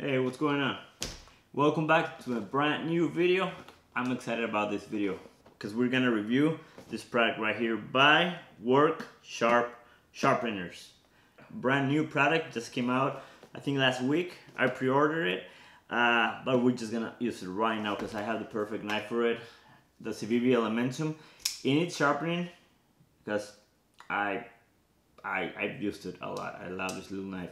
Hey, what's going on? Welcome back to a brand new video. I'm excited about this video because we're gonna review this product right here by Work Sharp Sharpeners. Brand new product just came out, I think last week. I pre-ordered it, uh, but we're just gonna use it right now because I have the perfect knife for it. The Civivi Elementum. It needs sharpening because I, I, I've used it a lot. I love this little knife.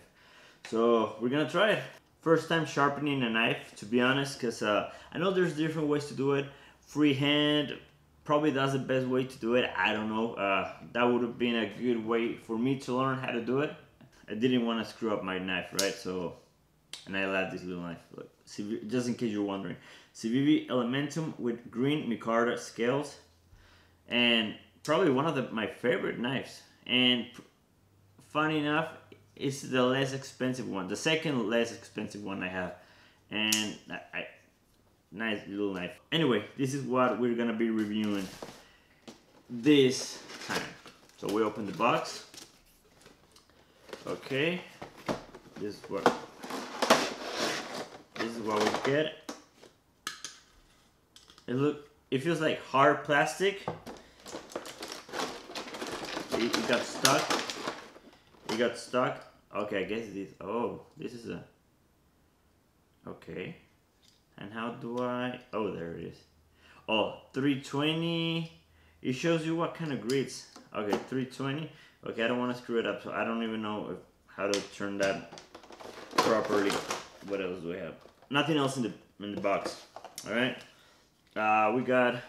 So we're gonna try it. First time sharpening a knife, to be honest, because uh, I know there's different ways to do it. Freehand, probably that's the best way to do it. I don't know. Uh, that would have been a good way for me to learn how to do it. I didn't want to screw up my knife, right? So, and I love this little knife. Look, just in case you're wondering, Civivi Elementum with green micarta scales, and probably one of the, my favorite knives. And funny enough, it's the less expensive one, the second less expensive one I have, and I, I nice little knife. Anyway, this is what we're gonna be reviewing this time. So we open the box. Okay, this is what this is what we get. It look, it feels like hard plastic. It, it got stuck. It got stuck. Okay, I guess this. Oh, this is a. Okay. And how do I? Oh, there it is. Oh, 320. It shows you what kind of grids. Okay, 320. Okay, I don't want to screw it up, so I don't even know if, how to turn that properly. What else do we have? Nothing else in the in the box. All right. Uh, we got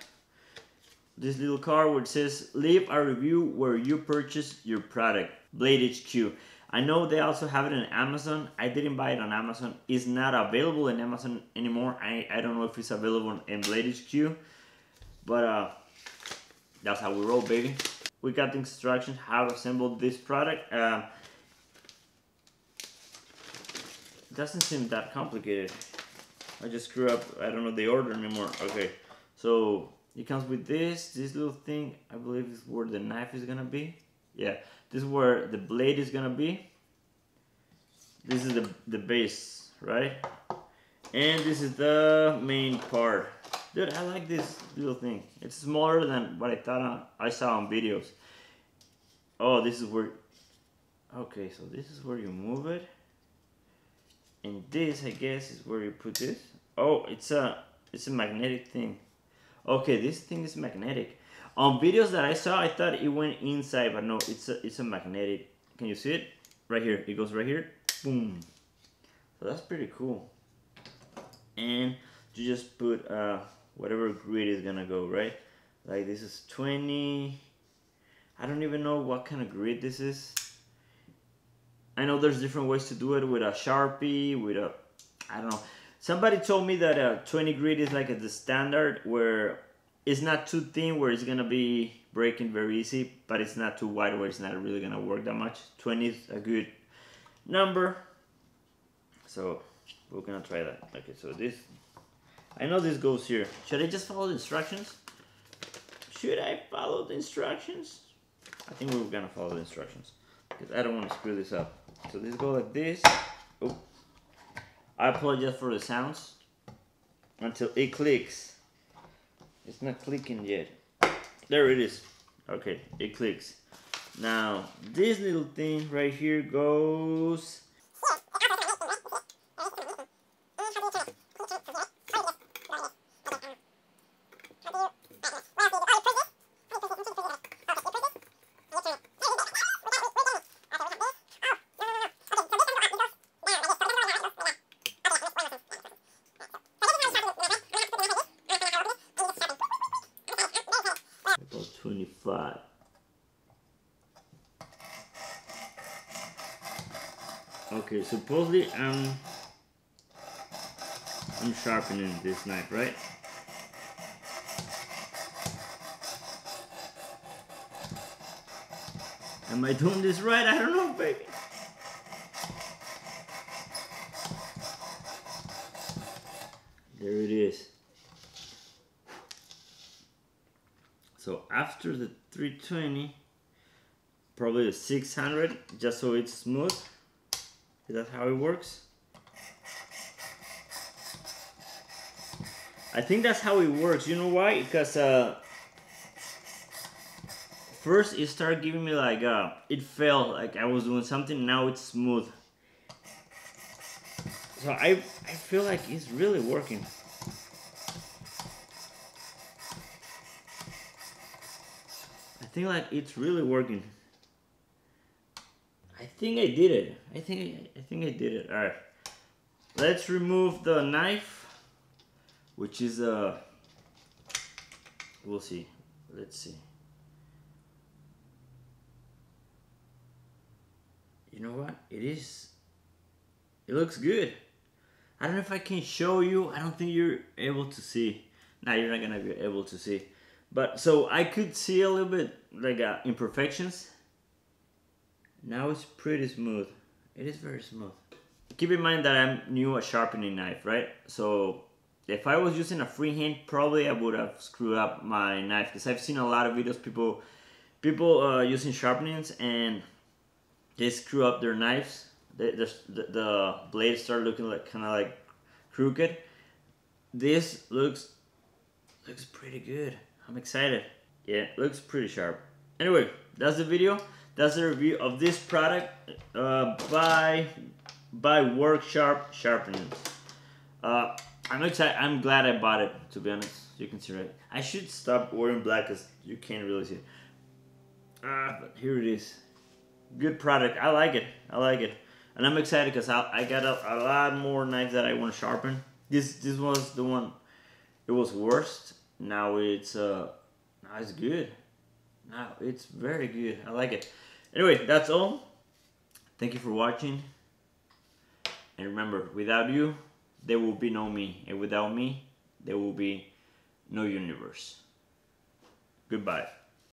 this little card which says leave a review where you purchase your product blade hq i know they also have it on amazon. I didn't buy it on amazon. It's not available in amazon anymore. I, I don't know if it's available in blade hq but uh that's how we roll baby. We got the instructions how to assemble this product uh, doesn't seem that complicated. I just screw up i don't know the order anymore. Okay so it comes with this, this little thing, I believe is where the knife is gonna be. Yeah, this is where the blade is gonna be. This is the, the base, right? And this is the main part. Dude, I like this little thing. It's smaller than what I thought I saw on videos. Oh, this is where, okay, so this is where you move it. And this, I guess, is where you put this. Oh, it's a, it's a magnetic thing. Okay, this thing is magnetic. On videos that I saw, I thought it went inside, but no, it's a, it's a magnetic. Can you see it? Right here. It goes right here. Boom. So that's pretty cool. And you just put uh, whatever grid is gonna go, right? Like this is 20. I don't even know what kind of grid this is. I know there's different ways to do it with a Sharpie, with a, I don't know. Somebody told me that a 20 grid is like a, the standard where it's not too thin where it's gonna be breaking very easy, but it's not too wide where it's not really gonna work that much. 20 is a good number. So we're gonna try that. Okay, so this, I know this goes here. Should I just follow the instructions? Should I follow the instructions? I think we're gonna follow the instructions because I don't want to screw this up. So this goes like this. Oh. I apologize for the sounds until it clicks. It's not clicking yet. There it is. Okay, it clicks. Now, this little thing right here goes about 25. Okay, supposedly I'm I'm sharpening this knife, right? Am I doing this right? I don't know, baby. There it is. So after the 320, probably the 600, just so it's smooth. Is that how it works? I think that's how it works. You know why? Because uh, first it started giving me like uh, it felt like I was doing something. Now it's smooth. So I I feel like it's really working. Think like it's really working. I think I did it. I think I think I did it. All right. Let's remove the knife, which is a. Uh, we'll see. Let's see. You know what? It is. It looks good. I don't know if I can show you. I don't think you're able to see. Now you're not gonna be able to see. But so I could see a little bit like uh, imperfections. Now it's pretty smooth. It is very smooth. Keep in mind that I'm new at sharpening knife, right? So if I was using a freehand, probably I would have screwed up my knife because I've seen a lot of videos people people uh, using sharpenings and they screw up their knives. The, the, the blades start looking like kind of like crooked. This looks looks pretty good. I'm excited. Yeah, looks pretty sharp. Anyway, that's the video. That's the review of this product uh, by by Worksharp Sharpening. Uh, I'm excited. I'm glad I bought it. To be honest, you can see right. I should stop wearing black because you can't really see. It. Ah, but here it is. Good product. I like it. I like it, and I'm excited because I, I got a, a lot more knives that I want to sharpen. This this was the one. It was worst now it's uh now it's good. Now it's very good. I like it. Anyway that's all. Thank you for watching. And remember without you there will be no me. And without me there will be no universe. Goodbye